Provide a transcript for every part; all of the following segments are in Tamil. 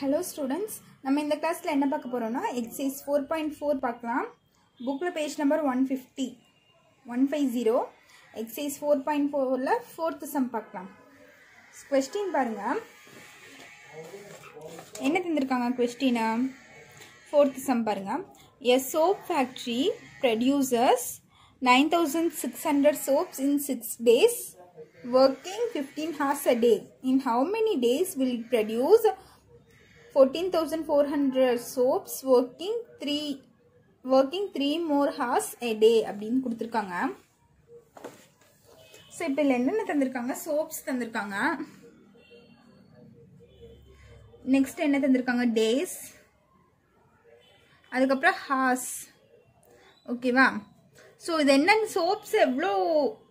ஹலோ ஸ்டூடெண்ட்ஸ் நம்ம இந்த கிளாஸில் என்ன பார்க்க போகிறோம்னா எக்ஸைஸ் ஃபோர் பாயிண்ட் ஃபோர் பார்க்கலாம். புக்கில் page number one fifty one five zero exercise four point ஃபோரில் ஃபோர்த்து சம் பார்க்கலாம். கொஸ்டின் பாருங்கள் என்ன தந்திருக்காங்க கொஸ்டினா ஃபோர்த்து சம் பாருங்கள் a soap factory producers nine thousand six hundred soaps in six days working fifteen hours a day in how many days will produce 14,400 soaps working 3 working 3 more hours a day அப்படின்னு கொடுத்துருக்காங்க. ஸோ இப்போ இதில் என்னென்ன தந்திருக்காங்க? சோப்ஸ் தந்திருக்காங்க. நெக்ஸ்ட் என்ன தந்திருக்காங்க? டேஸ் அதுக்கப்புறம் ஹார்ஸ் ஓகேவா ஸோ இது என்னென்ன சோப்ஸ் எவ்வளோ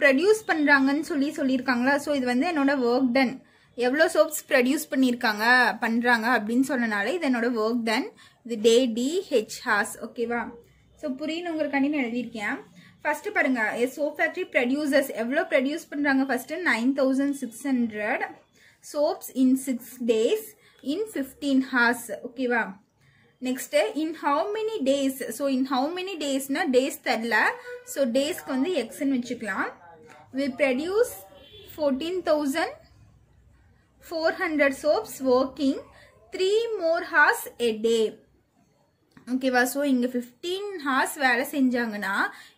ப்ரொடியூஸ் பண்ணுறாங்கன்னு சொல்லி சொல்லியிருக்காங்களா? ஸோ இது வந்து என்னோட ஒர்க் டன் எவ்வளோ சோப்ஸ் ப்ரொடியூஸ் பண்ணியிருக்காங்க பண்ணுறாங்க அப்படின்னு சொன்னனால இது என்னோடய ஒர்க் தென் இது டே டி ஹெச் ஹாஸ் ஓகேவா ஸோ புரியுன்னு உங்களுக்கு நான் எழுதியிருக்கேன். ஃபர்ஸ்ட் பாருங்க சோப் ஃபேக்ட்ரி ப்ரொடியூசர்ஸ் எவ்வளோ ப்ரொடியூஸ் பண்ணுறாங்க first nine thousand six hundred soaps in six days in fifteen hours ஓகேவா next in how many days so in how many டேஸ்னா days தெரில. ஸோ டேஸ்க்கு வந்து எக்ஸ்ன்னு வச்சுக்கலாம். We produce fourteen thousand four hundred soaps working three more hours a day ஓகேவா ஸோ இங்கே ஃபிஃப்டீன் ஹார்ஸ் வேலை செஞ்சாங்கன்னா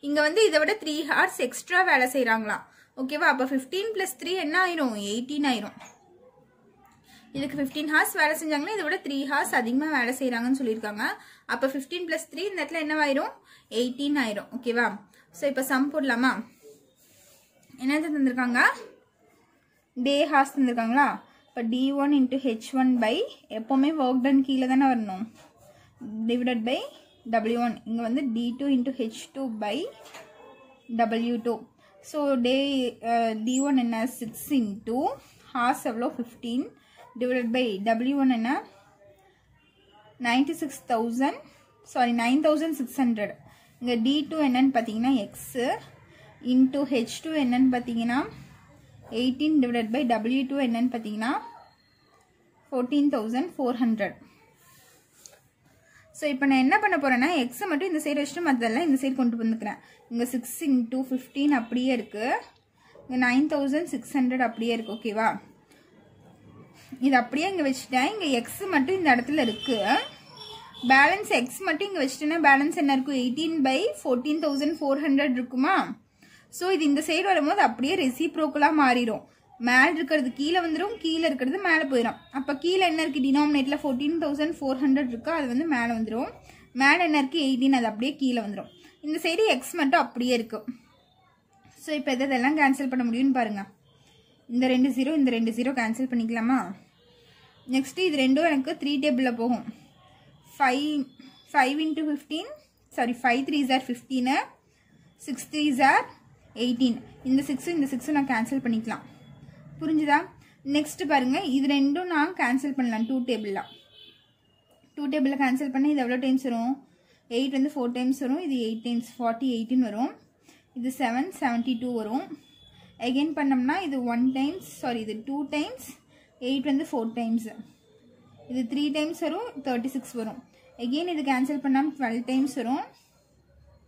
இங்கே வந்து இதை விட த்ரீ ஹார்ஸ் எக்ஸ்ட்ரா வேலை செய்கிறாங்களாம் ஓகேவா அப்போ ஃபிஃப்டீன் ப்ளஸ் த்ரீ என்ன ஆயிரும்? எயிட்டீன் ஆயிரும். இதுக்கு ஃபிஃப்டீன் ஹார்ஸ் வேலை செஞ்சாங்கன்னா இதை விட த்ரீ ஹார்ஸ் அதிகமாக வேலை செய்கிறாங்கன்னு சொல்லியிருக்காங்க. அப்போ ஃபிஃப்டீன் ப்ளஸ் த்ரீ இந்த இடத்துல என்னவாயிரும் எயிட்டீன் ஆயிரும். ஓகேவா ஸோ இப்போ சம் போடலாமா? என்ன தந்திருக்காங்க? டே ஹார்ஸ் தந்திருக்காங்களா? இப்போ D one into H one by எப்போவுமே ஒர்க் டன் கீழே தானே வரணும். டிவிடட் பை டபிள்யூ ஒன் இங்கே வந்து D two into H two by W two so day D one என்ன? சிக்ஸ் இன்ட்டு ஹார்ஸ் எவ்வளோ? Fifteen divided by W one என்ன? 96,000 sorry 9,600 இங்க D2 என்னன்னு பார்த்தீங்கன்னா எக்ஸு இன்ட்டு ஹெச் டூ என்னன்னு பார்த்தீங்கன்னா eighteen divided by W two என்னன்னு பார்த்தீங்கன்னா 14,400 ஸோ இப்போ நான் என்ன பண்ண போகிறேன்னா எக்ஸை மட்டும் இந்த சைடு வச்சுட்டு மற்றெல்லாம் இந்த சைடு கொண்டு வந்துக்கிறேன். இங்கே சிக்ஸ் இன்ட்டு ஃபிஃப்டீன் அப்படியே இருக்குது இங்கே நைன் தௌசண்ட் சிக்ஸ் ஹண்ட்ரட் அப்படியே இருக்குது ஓகேவா இது அப்படியே இங்கே வச்சுட்டேன். இங்கே எக்ஸ் மட்டும் இந்த இடத்துல இருக்குது பேலன்ஸ் எக்ஸ் மட்டும் இங்கே வச்சுட்டேன்னா பேலன்ஸ் என்ன இருக்கும்? Eighteen by fourteen thousand four hundred இருக்குமா? ஸோ இது இந்த சைடு வரும்போது அப்படியே ரெசிப்ரோக்கலாக மாறிடும் மேலே இருக்கிறது கீழே வந்துடும் கீழே இருக்கிறது மேலே போயிடும் அப்போ கீழே என்ன இருக்குது டினாமினேட்டில் ஃபோர்டீன் தௌசண்ட் ஃபோர் ஹண்ட்ரட் இருக்கோ அது வந்து மேலே வந்துடும் மேலே என்ன இருக்குது எயிட்டீன் அது அப்படியே கீழே வந்துடும் இந்த சைடு எக்ஸ் மட்டும் அப்படியே இருக்கும் ஸோ இப்போ எதெல்லாம் கேன்சல் பண்ண முடியும்னு பாருங்கள் இந்த ரெண்டு ஜீரோ இந்த ரெண்டு ஜீரோ கேன்சல் பண்ணிக்கலாமா? நெக்ஸ்ட்டு இது ரெண்டும் எனக்கு த்ரீ டேபிளில் போகும். Five five into fifteen sorry five three jar fifteen six three jar eighteen. இந்த சிக்ஸும் இந்த சிக்ஸும் நான் கேன்சல் பண்ணிக்கலாம். புரிஞ்சுதா? நெக்ஸ்ட் பாருங்கள் இது ரெண்டும் நான் கேன்சல் பண்ணலாம் டூ டேபிளில் டூ டேபிளில் கேன்சல் பண்ணால் இது எவ்வளோ டைம்ஸ் வரும்? எயிட் வந்து ஃபோர் டைம்ஸ் வரும் இது எயிட் டைம்ஸ் ஃபார்ட்டி எயிட்டின் வரும். இது செவன் செவன்ட்டி டூ வரும். எகெயின் பண்ணோம்னா இது ஒன் டைம்ஸ் சாரி இது டூ டைம்ஸ் எயிட் வந்து ஃபோர் டைம்ஸ் இது த்ரீ டைம்ஸ் வரும் தேர்ட்டி சிக்ஸ் வரும். எகெயின் இது கேன்சல் பண்ணால் டுவெல் டைம்ஸ் வரும்.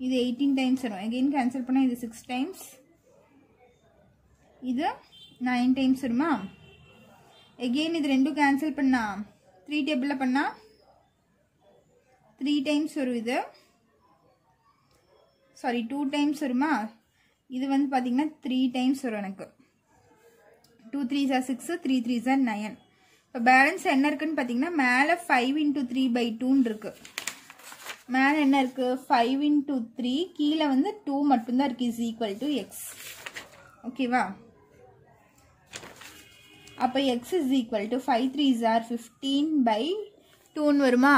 இது எயிட்டீன் டைம்ஸ் வரும். எகெயின் கேன்சல் பண்ணால் இது சிக்ஸ் டைம்ஸ் இது நைன் டைம்ஸ் வருமா? எகெயின் இது ரெண்டும் கேன்சல் பண்ணால் த்ரீ டேபிளில் பண்ணால் த்ரீ டைம்ஸ் வரும் இது. சாரி டூ டைம்ஸ் வருமா? இது வந்து பார்த்திங்கன்னா த்ரீ டைம்ஸ் வரும் எனக்கு. Two three sir six three three sir nine இப்போ பேலன்ஸ் என்ன இருக்குன்னு பார்த்தீங்கன்னா மேலே ஃபைவ் இன்ட்டு த்ரீ பை டூன்னு இருக்கு. மேலே என்ன இருக்குது ஃபைவ் இன்ட்டு த்ரீ கீழே வந்து டூ மட்டும்தான் இருக்குது இஸ் ஈக்குவல் டு எக்ஸ் ஓகேவா அப்போ x is equal to five three jar fifteen by டூன்னு வருமா?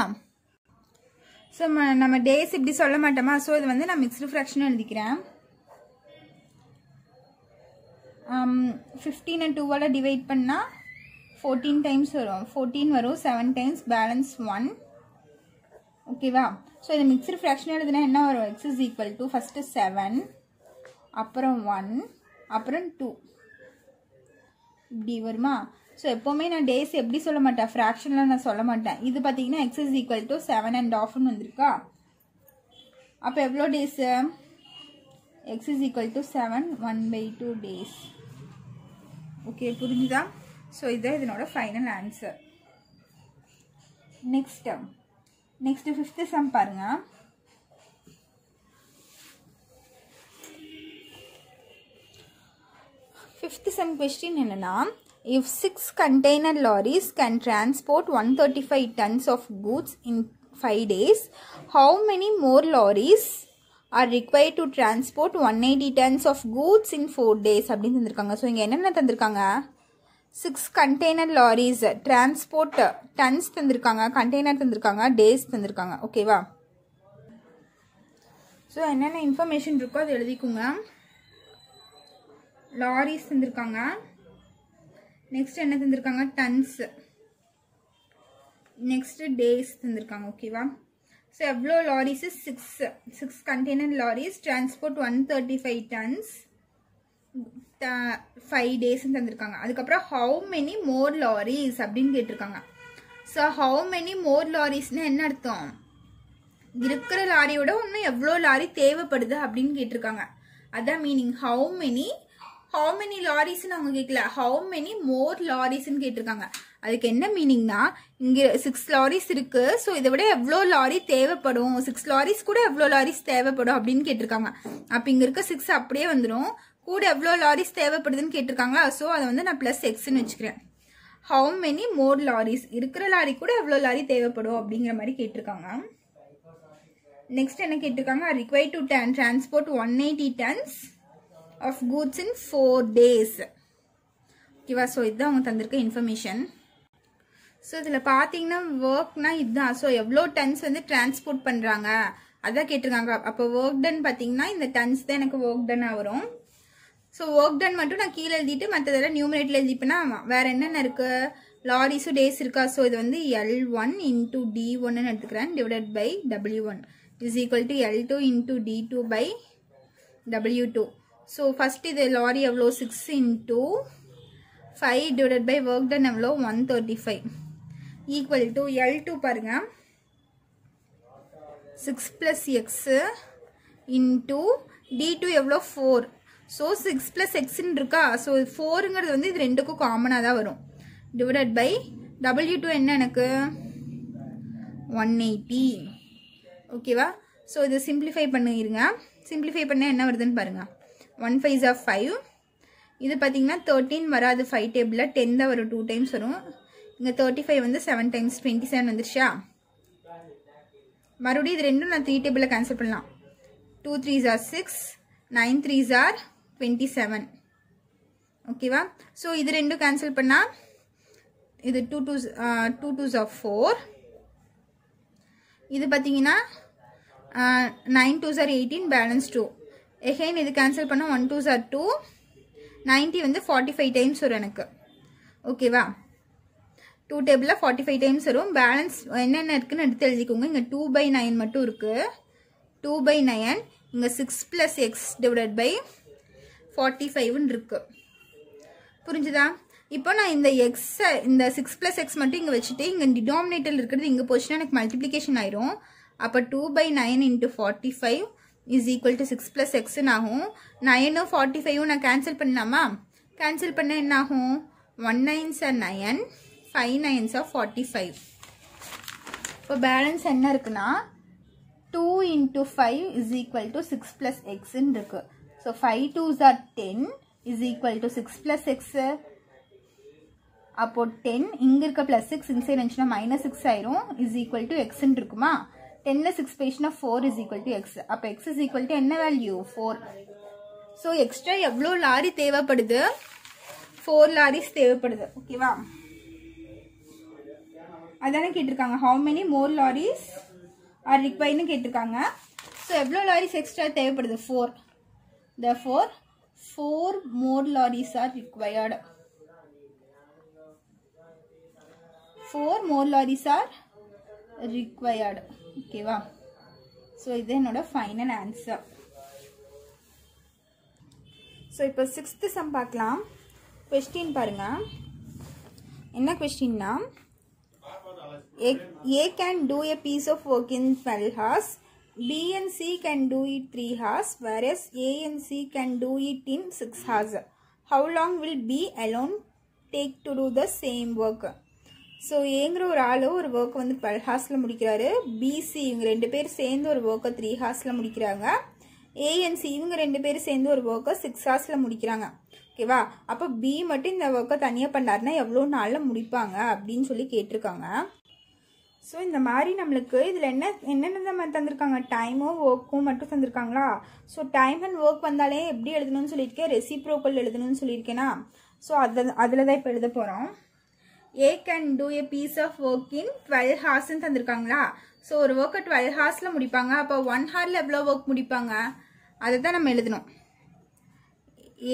ஸோ நம்ம டேஸ் இப்படி சொல்ல மாட்டோமா? ஸோ இது வந்து நான் மிக்ஸ்டு ஃப்ராக்ஷன் எழுதிக்கிறேன். ஃபிஃப்டீனை டூவால் டிவைட் பண்ணால் ஃபோர்டீன் டைம்ஸ் வரும். ஃபோர்டீன் வரும். செவன் டைம்ஸ் பேலன்ஸ் ஒன் ஓகேவா ஸோ இது மிக்சர் ஃப்ராக்ஷன் எழுதுனா என்ன வரும்? X is equal to first seven அப்புறம் ஒன் அப்புறம் டூ இப்படி வருமா? ஸோ எப்போவுமே நான் டேஸ் எப்படி சொல்ல மாட்டேன்? ஃப்ராக்ஷனில் நான் சொல்ல மாட்டேன். இது பார்த்தீங்கன்னா x is equal to seven and ஆஃப்னு வந்திருக்கா? அப்போ எவ்வளோ days x is equal to seven one by two days okay புரிஞ்சுதா? ஸோ இதுதான் இதனோட final answer next next fifth sum பாருங்க. ஃபிஃப்த் சம் கொஸ்டின் என்னன்னா if six container lorries can transport one thirty five tons of goods in five days how many more lorries are required to transport one eighty tons of goods in four days அப்படின்னு தந்திருக்காங்க. ஸோ இங்கே என்னென்ன தந்திருக்காங்க? Six container lorries transport tons தந்திருக்காங்க கண்டெய்னர் தந்திருக்காங்க டேஸ் தந்திருக்காங்க. ஓகேவா ஸோ என்னென்ன இன்ஃபர்மேஷன் இருக்கோ அதை எழுதிக்கோங்க. லாரிஸ் தந்திருக்காங்க. நெக்ஸ்ட் என்ன தந்திருக்காங்க? டன்ஸ் நெக்ஸ்ட் டேஸ் தந்திருக்காங்க. ஓகேவா ஸோ எவ்வளோ lorries six six container lorries transport one thirty five tons five டேஸ்ன்னு தந்திருக்காங்க. அதுக்கப்புறம் ஹவு மெனி மோர் லாரிஸ் அப்படின்னு கேட்டிருக்காங்க. ஸோ ஹவு மெனி மோர் லாரிஸ்னால் என்ன அர்த்தம்? இருக்கிற லாரியோட இன்னும் எவ்வளோ லாரி தேவைப்படுது அப்படின்னு கேட்டிருக்காங்க. அதான் meaning how many how many லாரிஸ்ன்னு அவங்க கேட்கல ஹவு மெனி மோர் லாரிஸ்ன்னு கேட்டிருக்காங்க. அதுக்கு என்ன மீனிங்னா இங்கே சிக்ஸ் லாரிஸ் இருக்கு. ஸோ இதை விட எவ்வளோ லாரி தேவைப்படும்? சிக்ஸ் லாரிஸ் கூட எவ்வளோ லாரிஸ் தேவைப்படும் அப்படின்னு கேட்டிருக்காங்க. அப்போ இங்கே இருக்க சிக்ஸ் அப்படியே வந்துடும் கூட எவ்வளோ லாரிஸ் தேவைப்படுதுன்னு கேட்டிருக்காங்க ஸோ அதை வந்து நான் ப்ளஸ் எக்ஸ்ன்னு வச்சுக்கிறேன். ஹவு மெனி மோர் லாரிஸ் இருக்கிற லாரி கூட எவ்வளோ லாரி தேவைப்படும் அப்படிங்கிற மாதிரி கேட்டிருக்காங்க. நெக்ஸ்ட் என்ன கேட்டிருக்காங்க? Require to ton transport one eighty tons of goods in four days ஓகேவா ஸோ இதுதான் அவங்க தந்திருக்க இன்ஃபர்மேஷன் ஸோ இதில் பார்த்தீங்கன்னா ஒர்க்னா இதுதான். ஸோ எவ்வளோ டன்ஸ் வந்து டிரான்ஸ்போர்ட் பண்ணுறாங்க அதான் கேட்டிருக்காங்க. அப்போ ஒர்க் டன் பார்த்தீங்கன்னா இந்த டன்ஸ் தான் எனக்கு ஒர்க் டன்னாக வரும். ஸோ ஒர்க் டன் மட்டும் நான் கீழே எழுதிட்டு மற்றதெல்லாம் நியூமரேட்டில் எழுதிப்பேன்னா வேறு என்னென்ன இருக்குது லாரிஸும் டேஸ் இருக்கா? ஸோ இது வந்து எல் ஒன் இன்டூ டி ஒன்னு எடுத்துக்கிறேன். Divided by W one is equal to L two into T two by W two so first இது லாரி எவ்வளோ? Six into five divided by work ton எவ்வளோ? One thirty five equal to L two பாருங்கள் six plus x into T two எவ்வளோ? ஃபோர் ஸோ சிக்ஸ் ப்ளஸ் எக்ஸ்ன்னு இருக்கா? ஸோ ஃபோருங்கிறது வந்து இது ரெண்டுக்கும் காமனாக தான் வரும். டிவைடட் பை டபுள்யூ டூ என்ன எனக்கு? ஒன் எயிட்டி ஓகேவா ஸோ இது சிம்பிளிஃபை பண்ணிடுங்க சிம்பிளிஃபை பண்ண என்ன வருதுன்னு பாருங்கள் ஒன் ஃபைவ் ஆஃப் ஃபைவ் இது பார்த்தீங்கன்னா தேர்ட்டீன் வராது ஃபைவ் டேபிளில் டென் தான் வரும் டூ டைம்ஸ் வரும். இங்கே தேர்ட்டி ஃபைவ் வந்து செவன் டைம்ஸ் டுவெண்ட்டி செவன் வந்துருச்சா? மறுபடியும் இது ரெண்டும் நான் த்ரீ டேபிளில் கேன்சல் பண்ணலாம். டூ த்ரீ ஜார் சிக்ஸ் நைன் த்ரீ ஜார் டுவெண்ட்டி செவன் ஓகேவா ஸோ இது ரெண்டும் கேன்சல் பண்ணால் இது two two two twos of four இது பார்த்தீங்கன்னா nine twos are eighteen balance two again இது கேன்சல் பண்ணால் one twos are two ninety வந்து ஃபார்ட்டி ஃபைவ் டைம்ஸ் வரும் எனக்கு. ஓகேவா டூ டேபிளில் ஃபார்ட்டி ஃபைவ் டைம்ஸ் வரும். பேலன்ஸ் என்னென்ன இருக்குன்னு எடுத்து எழுதிக்கோங்க. இங்கே டூ பை நைன் மட்டும் இருக்குது டூ பை நைன் இங்கே six plus x divided by forty ஃபைவ்னு இருக்கு. புரிஞ்சுதா? இப்போ நான் இந்த எக்ஸை இந்த சிக்ஸ் ப்ளஸ் எக்ஸ் மட்டும் இங்கே வச்சுட்டு இங்கே டினாமினேட்டர் இருக்கிறது இங்கே போச்சுன்னா எனக்கு மல்டிப்ளிகேஷன் ஆயிரும். அப்போ two by nine into forty five is equal to six plus எக்ஸ்ன்னு ஆகும் நைனும் ஃபார்ட்டி ஃபைவும் நான் கேன்சல் பண்ணலாமா? கேன்சல் பண்ண என்ன ஆகும் one nines are nine five nines are forty five இப்போ பேலன்ஸ் என்ன இருக்குன்னா two into five is equal to six plus எக்ஸ்ன்னு இருக்குது so five twos are ten is equal to six plus x அப்போ டென் இங்கே இருக்க ப்ளஸ் சிக்ஸ் இன்சைட் இருந்துச்சுன்னா மைனஸ் சிக்ஸ் ஆயிரும். இஸ் ஈக்குவல் டு எக்ஸ்ன்னு இருக்குமா? டென்னில் சிக்ஸ் பேசினா four is equal to x அப்போ எக்ஸ் இஸ் ஈக்குவல் டு என்ன வேல்யூ ஃபோர் ஸோ எக்ஸ்ட்ரா எவ்வளோ லாரி தேவைப்படுது? ஃபோர் லாரிஸ் தேவைப்படுது. ஓகேவா அதானே கேட்டிருக்காங்க. How many more lorries are ரிக்வைர்னு கேட்டிருக்காங்க. ஸோ எவ்வளோ லாரிஸ் எக்ஸ்ட்ரா தேவைப்படுது? Four the four four more lorries are required four more lorries are required ஓகேவா ஸோ இது என்னோட ஃபைனல் ஆன்சர் ஸோ இப்போ சிக்ஸ்த்து சம் பார்க்கலாம். கொஸ்டின் பாருங்க. என்ன கொஸ்டின்னா A, A can do a piece of work in 12 hours. B and C can do it 3 hours, whereas A and C can do it in 6 hours. How long will B alone take to do the same work? So ஏங்கிற ஒரு ஆள் ஒரு ஒர்க்கை வந்து டுவெல் ஹார்ஸில் முடிக்கிறாரு. பிசி இவங்க ரெண்டு பேர் சேர்ந்து ஒரு ஒர்க்கை த்ரீ ஹார்ஸில் முடிக்கிறாங்க. ஏஎன்சி இவங்க ரெண்டு பேர் சேர்ந்து ஒரு ஒர்க்கை சிக்ஸ் ஹார்ஸில் முடிக்கிறாங்க. ஓகேவா அப்போ பி மட்டும் இந்த ஒர்க்கை தனியாக பண்ணாருன்னா எவ்வளோ நாளில் முடிப்பாங்க அப்படின்னு சொல்லி கேட்டிருக்காங்க. ஸோ இந்த மாதிரி நம்மளுக்கு இதில் என்ன என்னென்ன தந்திருக்காங்க? டைமும் ஒர்க்கும் மட்டும் தந்திருக்காங்களா? ஸோ டைம் அண்ட் ஒர்க் வந்தாலே எப்படி எழுதணும்னு சொல்லியிருக்கேன்? ரெசிப்ரோக்கல் எழுதணும்னு சொல்லியிருக்கேனா? ஸோ அதில் அதில் தான் இப்போ எழுத போகிறோம் A can do a piece of work in twelve ஹார்ஸ்ன்னு தந்திருக்காங்களா? ஸோ ஒரு ஒர்க்கை டுவெல் ஹார்ஸில் முடிப்பாங்க. அப்போ ஒன் ஹாரில் எவ்வளோ ஒர்க் முடிப்பாங்க? அதை தான் நம்ம எழுதணும்.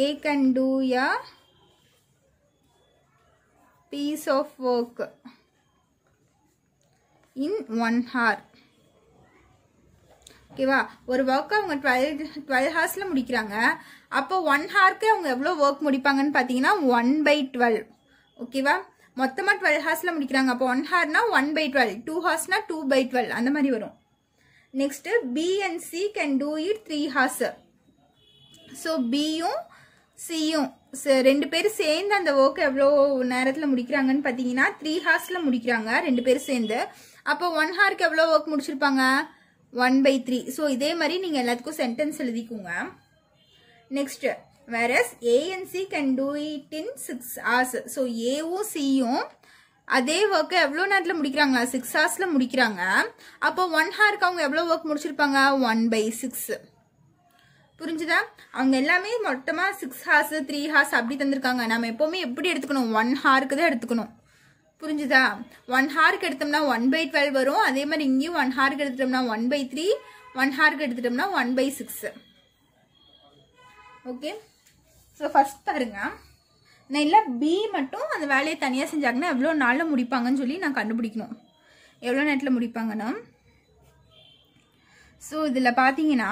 A can do a piece of work in one hour ஓகேவா ஒரு ஒர்க்கை அவங்க டுவெல் டுவெல் ஹார்ஸில் முடிக்கிறாங்க. அப்போ ஒன் ஹார்க்கு அவங்க எவ்வளோ ஒர்க் முடிப்பாங்கன்னு பார்த்தீங்கன்னா ஒன் பை டுவெல் ஓகேவா மொத்தமாக டுவெல் ஹார்ஸில் முடிக்கிறாங்க. அப்போ ஒன் ஹார்னா ஒன் பை டுவெல் டூ ஹார்ஸ்னா டூ பை டுவெல் அந்த மாதிரி வரும். Next B and C can do it three hours so பியும் சியும் ரெண்டு பேரும் சேர்ந்து அந்த ஒர்க் எவ்வளோ நேரத்தில் முடிக்கிறாங்கன்னு பார்த்தீங்கன்னா த்ரீ ஹார்ஸில் முடிக்கிறாங்க. ரெண்டு பேரும் சேர்ந்து. அப்போ ஒன் ஹார்க்கு எவ்வளோ ஒர்க் முடிச்சிருப்பாங்க? ஒன் பை த்ரீ ஸோ இதே மாதிரி நீங்கள் எல்லாத்துக்கும் சென்டென்ஸ் எழுதிக்கோங்க. Next whereas A and C can do it in six hours so ஏவும் சியும் அதே ஒர்க்கை எவ்வளோ நேரத்தில் முடிக்கிறாங்களா? சிக்ஸ் ஹார்ஸில் முடிக்கிறாங்க. அப்போ ஒன் ஹார்க்கு அவங்க எவ்வளோ ஒர்க் முடிச்சிருப்பாங்க? ஒன் பை சிக்ஸ் புரிஞ்சுதா? அவங்க எல்லாமே மொத்தமாக சிக்ஸ் ஹார்ஸ் த்ரீ ஹார்ஸ் அப்படி தந்திருக்காங்க. நம்ம எப்போவுமே எப்படி எடுத்துக்கணும்? ஒன் ஹார்க்கு தான் எடுத்துக்கணும். புரிஞ்சுதா? ஒன் ஹார்க்கு எடுத்தோம்னா ஒன் பை டுவெல் வரும். அதே மாதிரி இங்கேயும் ஒன் ஹார்க்கு எடுத்துட்டோம்னா ஒன் பை த்ரீ ஒன் ஹார்க்கு எடுத்துட்டோம்னா one by six okay so first பாருங்க. நான் இல்லை பி மட்டும் அந்த வேலையை தனியாக செஞ்சாங்கன்னா எவ்வளோ நாளில் முடிப்பாங்கன்னு சொல்லி நான் கண்டுபிடிக்கணும். எவ்வளோ நேரத்தில் முடிப்பாங்கன்னா? ஸோ இதில் பார்த்தீங்கன்னா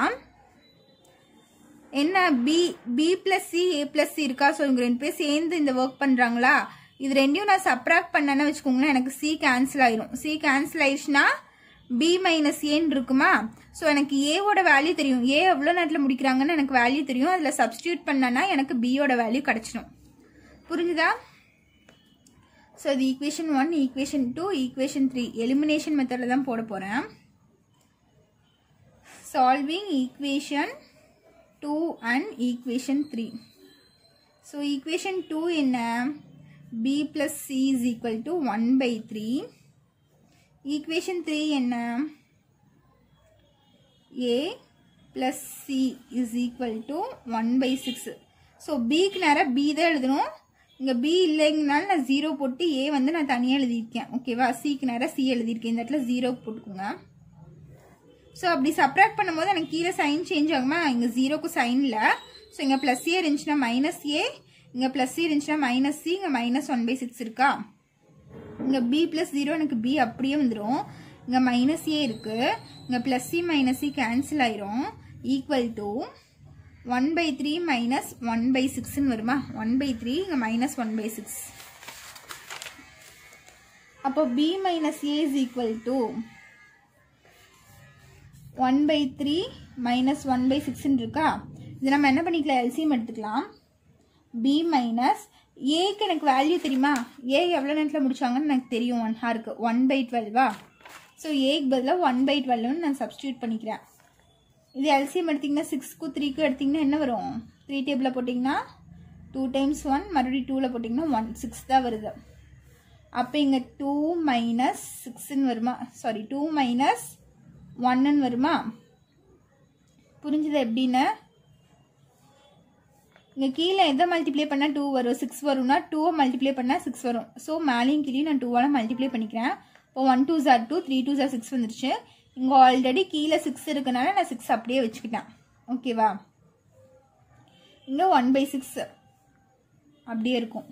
என்ன B B plus C A plus C இருக்கா? ஸோ இவங்க ரெண்டு பேர் சேர்ந்து இந்த ஒர்க் பண்ணுறாங்களா இது ரெண்டையும் நான் சப்ராக்ட் பண்ணேன்னு வச்சுக்கோங்களேன் எனக்கு சி கேன்சல் ஆயிரும். சி கேன்சல் ஆயிடுச்சுன்னா பி மைனஸ் ஏன்னு இருக்குமா? ஸோ எனக்கு ஏவோட வேல்யூ தெரியும். ஏ எவ்வளோ நேரத்தில் முடிக்கிறாங்கன்னு எனக்கு வேல்யூ தெரியும். அதில் சப்ஸ்டியூட் பண்ணனா எனக்கு பியோட வேல்யூ கிடச்சிடும் புரிஞ்சுதா? ஸோ இது equation one equation two equation three elimination மெத்தடில் தான் போட போகிறேன் solving equation two and equation three so equation two என்ன? B plus C is equal to one by three equation three என்ன? A plus C is equal to one by six so பிக்கு நேரம் பி தான் எழுதணும். இங்கே பி இல்லைங்கனால நான் ஜீரோ போட்டு ஏ வந்து நான் தனியாக எழுதியிருக்கேன். ஓகேவா சிக்கு நேரம் சி எழுதியிருக்கேன். இந்த இடத்துல ஜீரோ போட்டுக்கோங்க. ஸோ அப்படி சப்ராக்ட் பண்ணும்போது எனக்கு கீழே சைன் சேஞ்ச் ஆகுமா? இங்கே ஜீரோக்கு சைன் இல்லை. ஸோ இங்கே ப்ளஸ் ஏ இருந்துச்சுன்னா மைனஸ் ஏ இங்கே ப்ளஸ் சி இருந்துச்சுன்னா மைனஸ் சி இங்கே மைனஸ் ஒன் பை சிக்ஸ் இருக்கா? இங்கே பி ப்ளஸ் ஜீரோ எனக்கு பி அப்படியே வந்துடும் இங்கே மைனஸ் ஏ இருக்குது இங்கே plus C minus C cancel ஆயிரும். Equal to one by three minus one by சிக்ஸ்ன்னு வருமா? ஒன் பை த்ரீ இங்கே மைனஸ் ஒன் பை சிக்ஸ் அப்போ B minus A is equal to one by three minus one by சிக்ஸ்ன்னு இருக்கா? இது நம்ம என்ன பண்ணிக்கலாம்? எல்சிஎம் எடுத்துக்கலாம். பி மைனஸ் ஏக்கு எனக்கு வேல்யூ தெரியுமா? ஏ எவ்வளோ நேரத்தில் முடிச்சாங்கன்னு எனக்கு தெரியும். ஒன் ஹாருக்கு ஒன் பை டுவெல்வா ஸோ ஏக்கு பதிலாக ஒன் பை டுவெல்வ்னு நான் சப்ஸ்டியூட் பண்ணிக்கிறேன். இது எல்சிஎம் எடுத்திங்கன்னா சிக்ஸ்க்கு த்ரீக்கு எடுத்திங்கன்னா என்ன வரும்? த்ரீ டேபிளில் போட்டிங்கன்னா டூ டைம்ஸ் ஒன் மறுபடியும் டூவில் போட்டிங்கன்னா ஒன் சிக்ஸ் தான் வருது. அப்போ இங்கே டூ மைனஸ் சிக்ஸ்ன்னு வருமா? சாரி டூ மைனஸ் ஒன்னுன்னு வருமா? புரிஞ்சுது எப்படின்னு? இங்கே கீழே எதை மல்டிப்ளை பண்ணால் டூ வரும்? சிக்ஸ் வரும்னா டூவை மல்டிப்ளை பண்ணால் சிக்ஸ் வரும். ஸோ மேலேயும் கீழே நான் டூவால் மல்டிப்ளை பண்ணிக்கிறேன். இப்போ ஒன் டூ ஜார் டூ த்ரீ டூ ஜார் சிக்ஸ் வந்துருச்சு. இங்கே ஆல்ரெடி கீழே சிக்ஸ் இருக்கனால நான் சிக்ஸ் அப்படியே வச்சுக்கிட்டேன். ஓகேவா இங்கே ஒன் பை சிக்ஸ் அப்படியே இருக்கும்.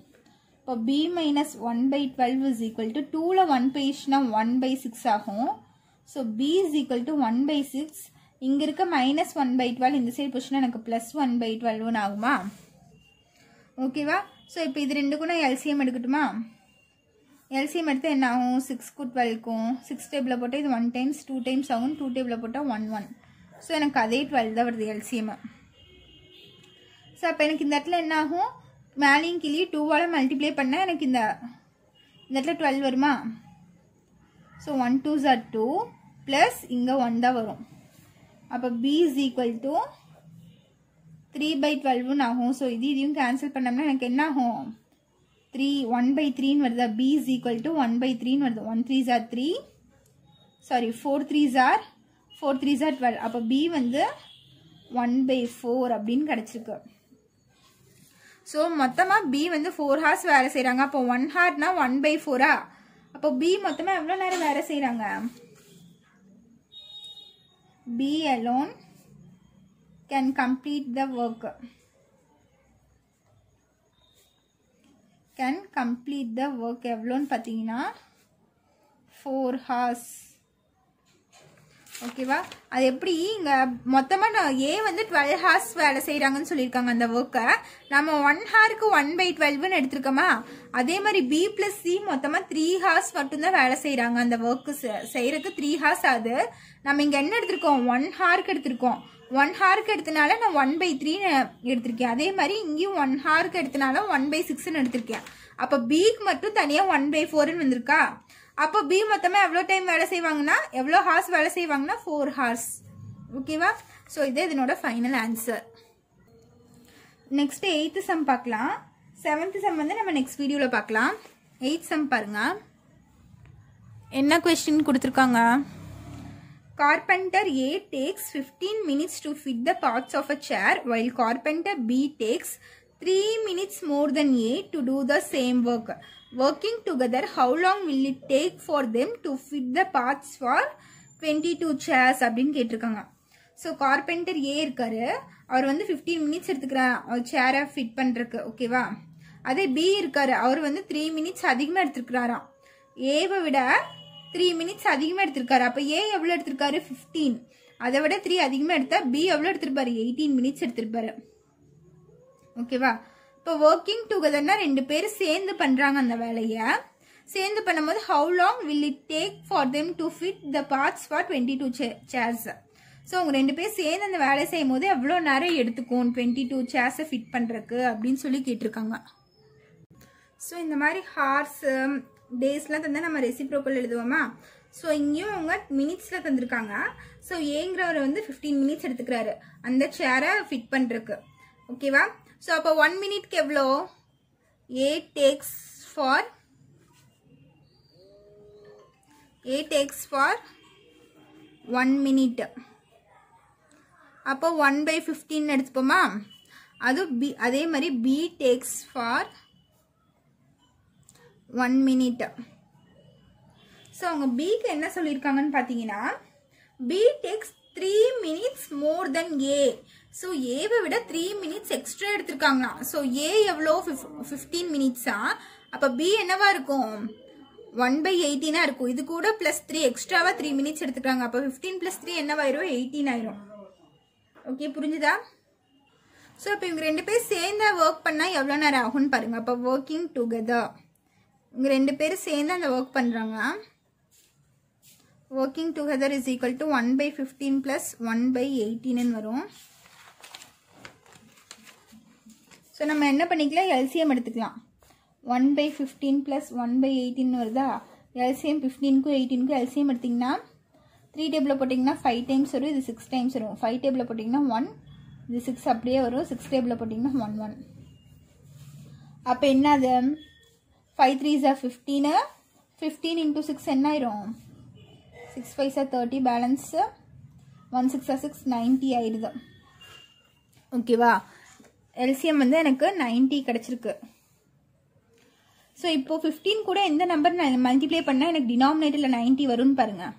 இப்போ B minus one by twelve is equal to டூவில் ஒன் பைஸ்னா ஒன் பை சிக்ஸ் ஆகும். So B is equal to one by six இங்கே இருக்க மைனஸ் ஒன் பை டுவெல் இந்த சைடு போச்சுன்னா எனக்கு ப்ளஸ் ஒன் பை டுவெல்னு ஆகுமா? ஓகேவா ஸோ இப்போ இது ரெண்டுக்கும் நான் எல்சிஎம் எடுக்கட்டுமா? எல்சிஎம் எடுத்து என்ன ஆகும்? சிக்ஸ்க்கு டுவெல்க்கும் சிக்ஸ் டேபிளில் போட்டால் இது ஒன் டைம்ஸ் டூ டைம்ஸ் ஆகும். டூ டேபிளில் போட்டால் ஒன் ஒன் ஸோ எனக்கு அதே டுவெல் தான் வருது எல்சிஎம் ஸோ அப்போ எனக்கு இந்த இடத்துல என்ன ஆகும்? மேலேயும் கிளி டூவால் மல்டிப்ளை பண்ணால் எனக்கு இந்த இந்த இடத்துல டுவெல் வருமா? ஸோ ஒன் டூ ஜார் டூ ப்ளஸ் இங்கே ஒன் தான் வரும். அப்போ B is equal to three by டுவெல்வுன்னு ஆகும். ஸோ இது இதையும் கேன்சல் பண்ணோம்னா எனக்கு என்ன ஆகும்? த்ரீ ஒன் பை த்ரீன்னு வருதா? B is equal to one by த்ரீன்னு வருது? ஒன் த்ரீ ஜார் த்ரீ சாரி ஃபோர் த்ரீ ஜார் ஃபோர் த்ரீ ஜார் டுவெல் அப்போ பி வந்து ஒன் பை ஃபோர் அப்படின்னு கிடச்சிருக்கு. ஸோ மொத்தமாக பி வந்து ஃபோர் ஹார்ஸ் வேலை செய்கிறாங்க அப்போ ஒன் ஹார்னா ஒன் பை ஃபோரா அப்போ பி மொத்தமாக எவ்வளோ நேரம் வேலை செய்கிறாங்க B alone can complete the work can complete the work எவ்வளோன்னு பார்த்தீங்கன்னா ஃபோர் ஹார்ஸ் ஓகேவா? அது எப்படி? இங்கே மொத்தமாக நான் ஏ வந்து டுவெல் ஹார்ஸ் வேலை செய்கிறாங்கன்னு சொல்லியிருக்காங்க அந்த ஒர்க்கை நம்ம ஒன் ஹாருக்கு ஒன் பை டுவெல்வ்னு எடுத்திருக்கோமா? அதே மாதிரி பி ப்ளஸ் சி மொத்தமாக த்ரீ ஹார்ஸ் மட்டும்தான் வேலை செய்கிறாங்க அந்த ஒர்க்கு செய்கிறதுக்கு த்ரீ ஹார்ஸ் ஆகுது. நம்ம இங்கே என்ன எடுத்திருக்கோம்? ஒன் ஹாருக்கு எடுத்திருக்கோம். ஒன் ஹாருக்கு எடுத்தனால நான் ஒன் பை த்ரீன்னு எடுத்திருக்கேன். அதே மாதிரி இங்கேயும் ஒன் ஹாருக்கு எடுத்தனால ஒன் பை சிக்ஸ்னு எடுத்திருக்கேன். அப்போ பிக்கு மட்டும் தனியாக ஒன் பை ஃபோர்னு வந்திருக்கா? அப்போ பி மொத்தமாக எவ்வளோ டைம் வேலை செய்வாங்கன்னா எவ்வளோ ஹார்ஸ் வேலை செய்வாங்கன்னா ஃபோர் ஹார்ஸ் ஓகேவா ஸோ இதே இதனோட final answer next eighth sum பார்க்கலாம். செவன்த்து சம் வந்து நம்ம நெக்ஸ்ட் வீடியோவில் பார்க்கலாம். எயித் சம் பாருங்க. என்ன கொஸ்டின் கொடுத்துருக்காங்க? Carpenter A takes fifteen minutes to fit the parts of a chair while carpenter B takes 3 minutes more than A to do the same work. Working together, how long will it take for them to fit the parts for 22 chairs அப்படின்னு கேட்டிருக்காங்க. ஸோ கார்பெண்டர் ஏ இருக்காரு. அவர் வந்து ஃபிஃப்டீன் மினிட்ஸ் எடுத்துக்கிறார் சேரை ஃபிட் பண்ணுறக்கு ஓகேவா அதே பி இருக்காரு. அவர் வந்து த்ரீ மினிட்ஸ் அதிகமாக எடுத்துருக்கிறாராம். ஏவை விட த்ரீ மினிட்ஸ் அதிகமாக எடுத்திருக்காரு. அப்போ ஏ எவ்வளோ எடுத்திருக்காரு? ஃபிஃப்டீன் அதை விட த்ரீ அதிகமாக எடுத்தா பி எவ்வளோ எடுத்திருப்பாரு? Eighteen minutes எடுத்திருப்பாரு. ஓகேவா? இப்போ ஒர்க்கிங் டுகெதர்னா ரெண்டு பேரும் சேர்ந்து பண்ணுறாங்க அந்த வேலையை. சேர்ந்து பண்ணும்போது how long will it take for them to fit the parts for twenty two chairs so அவங்க ரெண்டு பேர் சேர்ந்து அந்த வேலை செய்யும் போது எவ்வளோ நேரம் எடுத்துக்கும் டுவெண்ட்டி டூ சேர்ஸை ஃபிட் பண்ணுறக்கு அப்படின்னு சொல்லி கேட்டிருக்காங்க. ஸோ இந்த மாதிரி ஹார்ஸு டேஸ்லாம் um, தந்தால் நம்ம ரெசிப்ரோக்கல் எழுதுவோமா? ஸோ இங்கேயும் அவங்க மினிட்ஸில் தந்திருக்காங்க. ஸோ ஏங்கிறவர் வந்து ஃபிஃப்டீன் மினிட்ஸ் எடுத்துக்கிறாரு. அந்த சேரை ஃபிட் பண்ணுறக்கு ஓகேவா? ஸோ அப்போ ஒன் மினிட்க்கு எவ்வளோ? A takes for A takes for one minute அப்போ ஒன் பை ஃபிஃப்டின் எடுத்துப்போமா? அது பி அதே மாதிரி B takes for one minute so அவங்க பிக்கு என்ன சொல்லியிருக்காங்கன்னு பார்த்தீங்கன்னா B takes three minutes more then A so ஏவை விட த்ரீ மினிட்ஸ் எக்ஸ்ட்ரா எடுத்திருக்காங்களாம். ஸோ ஏ எவ்வளோ? ஃபிஃப்டீன் மினிட்ஸா அப்போ பி என்னவா இருக்கும்? ஒன் பை எயிட்டீனாக இருக்கும். இது கூட ப்ளஸ் த்ரீ எக்ஸ்ட்ராவாக த்ரீ மினிட்ஸ் எடுத்துக்கிறாங்க. அப்போ ஃபிஃப்டீன் ப்ளஸ் த்ரீ என்னவாயிரும்? எயிட்டீன் ஆயிரும். ஓகே புரிஞ்சுதா? ஸோ இப்போ இவங்க ரெண்டு பேர் சேர்ந்து ஒர்க் பண்ணால் எவ்வளோ நேரம் ஆகும்னு பாருங்கள் அப்போ ஒர்க்கிங் டுகெதர் இவங்க ரெண்டு பேரும் சேர்ந்து அந்த ஒர்க் பண்ணுறாங்க working together is equal to one by fifteen plus one by எயிட்டீன்னு வரும். ஸோ நம்ம என்ன பண்ணிக்கலாம் எல்சிஎம் எடுத்துக்கலாம். One by fifteen plus one by eighteen வருதா? எல்சிஎம் ஃபிஃப்டீனுக்கும் எயிட்டீனுக்கும் எல்சிஎம் எடுத்திங்கன்னா த்ரீ டேபிளில் போட்டிங்கன்னா ஃபைவ் டைம்ஸ் வரும் இது சிக்ஸ் டைம்ஸ் வரும். ஃபைவ் டேபிளில் போட்டிங்கன்னா ஒன் இது சிக்ஸ் அப்படியே வரும். சிக்ஸ் டேபிளில் போட்டிங்கன்னா ஒன் ஒன் அப்போ என்ன என்னது five three sir fifteen fifteen into six என்ன ஆயிரும்? Six five sir thirty balance one six are six ninety ஆயிடுது. ஓகேவா எல்சிஎம் வந்து எனக்கு நைன்ட்டி கிடச்சிருக்கு. ஸோ இப்போது ஃபிஃப்டீன் கூட எந்த நம்பர் நான் மல்டிப்ளை பண்ணால் எனக்கு டினாமினேட்டரில் நைன்ட்டி வரும்னு பாருங்கள்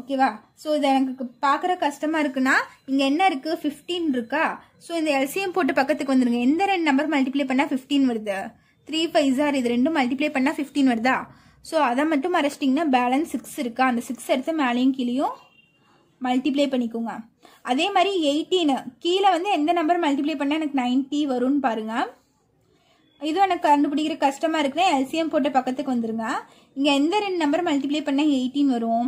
ஓகேவா ஸோ இது எனக்கு பார்க்குற கஷ்டமாக இருக்குன்னா இங்கே என்ன இருக்குது ஃபிஃப்டீன் இருக்கா? ஸோ இந்த எல்சிஎம் போட்டு பக்கத்துக்கு வந்துருங்க. எந்த ரெண்டு நம்பர் மல்டிப்ளை பண்ணால் ஃபிஃப்டீன் வருது? த்ரீ ஃபைவ் ஜார் இது ரெண்டும் மல்டிப்ளை பண்ணால் ஃபிஃப்டீன் வருதா? ஸோ அதை மட்டும் மறைச்சிட்டிங்கன்னா பேலன்ஸ் சிக்ஸ் இருக்கா? அந்த சிக்ஸ் எடுத்து மேலேயும் கீழேயும் மல்டிப்ளை பண்ணிக்கோங்க. அதே மாதிரி எயிட்டீனு கீழே வந்து எந்த நம்பர் மல்டிப்ளை பண்ணால் எனக்கு நைன்ட்டி வரும்னு பாருங்கள் இதுவும் எனக்கு கண்டுபிடிக்கிற கஷ்டமாக இருக்குன்னா எல்சிஎம் போட்ட பக்கத்துக்கு வந்துருங்க. இங்கே எந்த ரெண்டு நம்பர் மல்டிப்ளை பண்ணால் எயிட்டீன் வரும்?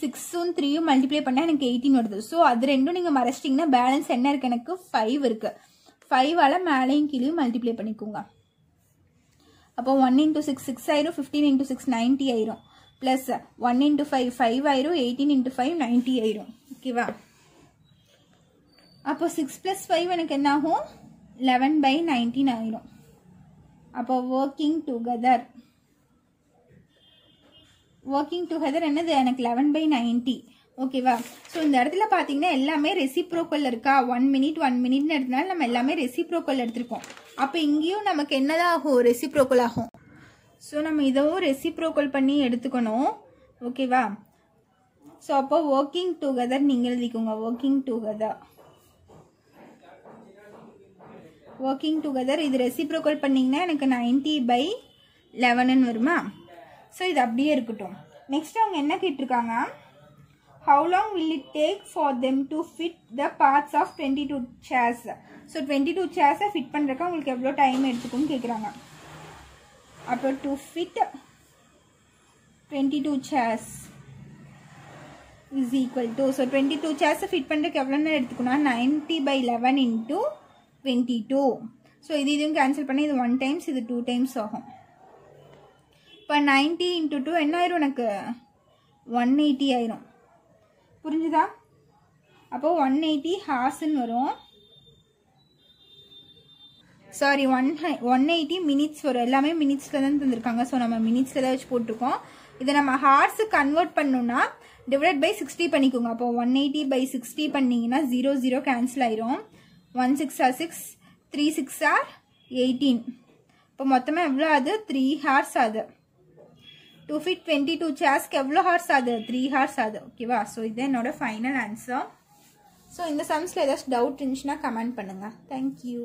சிக்ஸும் த்ரீயும் மல்டிப்ளை பண்ணால் எனக்கு எயிட்டீன் வருது. ஸோ அது ரெண்டும் நீங்கள் மறைச்சிட்டிங்கன்னா பேலன்ஸ் என்ன இருக்குது எனக்கு ஃபைவ் இருக்குது ஃபைவால் மேலேயும் கீழேயும் மல்டிப்ளை பண்ணிக்கோங்க. அப்போ ஒன் இன்ட்டு சிக்ஸ் சிக்ஸ் ஆயிரும். ஃபிஃப்டீன் இன்ட்டு சிக்ஸ் நைன்ட்டி ஆயிரும். Plus one into five five ஆயிரும். எயிட்டீன் இன்ட்டு ஃபைவ் நைன்ட்டி ஆயிரும். ஓகேவா அப்போ சிக்ஸ் ப்ளஸ் ஃபைவ் எனக்கு என்ன ஆகும் லெவன் பை நைன்டீன் ஆயிரும். அப்போ ஒர்க்கிங் டுகெதர் ஒர்க்கிங் டுகெதர் என்னது? எனக்கு லெவன் பை நைன்ட்டி ஓகேவா ஸோ இந்த இடத்துல பார்த்தீங்கன்னா எல்லாமே ரெசிப்ரோக்கல் இருக்கா? ஒன் மினிட் ஒன் மினிட்னு எடுத்தனால நம்ம எல்லாமே ரெசிப்ரோக்கல் எடுத்திருக்கோம். அப்போ இங்கேயும் நமக்கு என்னதான் ஆகும் ரெசிப்ரோக்கல் ஆகும். ஸோ நம்ம இதவும் ரெசிப்ரோக்கல் பண்ணி எடுத்துக்கணும். ஓகேவா ஸோ அப்போ ஒர்க்கிங் டுகெதர் நீங்கள் எழுதிக்கோங்க. ஒர்க்கிங் டுகெதர் ஒர்க்கிங் டுகெதர் இது ரெசிப்ரோக்கல் பண்ணிங்கன்னா எனக்கு நைன்ட்டி பை லெவனுன்னு வருமா? ஸோ இது அப்படியே இருக்கட்டும். நெக்ஸ்ட் அவங்க என்ன கேட்டிருக்காங்க? How long will it take for them to fit the parts of twenty two chairs so twenty two சேர்ஸை fit பண்ணுறக்கு உங்களுக்கு எவ்வளோ டைம் எடுத்துக்கும்னு கேட்குறாங்க அப்போ to fit twenty two chairs is equal to so twenty two சேர்ஸை fit பண்ணுறதுக்கு எவ்வளோ நேரம் எடுத்துக்கணும் ninety by eleven into twenty two so இது இதுவும் கேன்சல் பண்ணி இது ஒன் டைம்ஸ் இது டூ டைம்ஸ் ஆகும். இப்போ நைன்ட்டி இன்ட்டு டூ என்ன ஆயிரும் எனக்கு ஒன் எயிட்டி ஆயிரும். புரிஞ்சுதா? அப்போது ஒன் எயிட்டி ஹார்ஸ்ன்னு வரும். Sorry one one eighty minutes வரும். எல்லாமே மினிட்ஸில் தான் தந்திருக்காங்க. ஸோ நம்ம மினிட்ஸில் தான் வச்சு போட்டிருக்கோம். இதை நம்ம ஹார்ஸு கன்வெர்ட் பண்ணணும்னா டிவைட் பை சிக்ஸ்டி பண்ணிக்கோங்க. அப்போ ஒன் எயிட்டி பை சிக்ஸ்டி பண்ணிங்கன்னா ஜீரோ ஜீரோ கேன்சல் ஆயிரும். One six or six three six or eighteen இப்போ மொத்தமாக எவ்வளோ ஆகுது? த்ரீ ஹார்ஸ் ஆகுது. டூ ஃபிட் டுவெண்ட்டி டூ சேர்ஸ்க்கு எவ்வளோ ஹார்ஸ் ஆகுது? த்ரீ ஹார்ஸ் ஆகுது. ஓகேவா ஸோ இது என்னோட ஃபைனல் ஆன்சர் ஸோ இந்த சம்ஸில் ஏதாச்சும் டவுட் இருந்துச்சுன்னா கமெண்ட் பண்ணுங்கள் தேங்க்யூ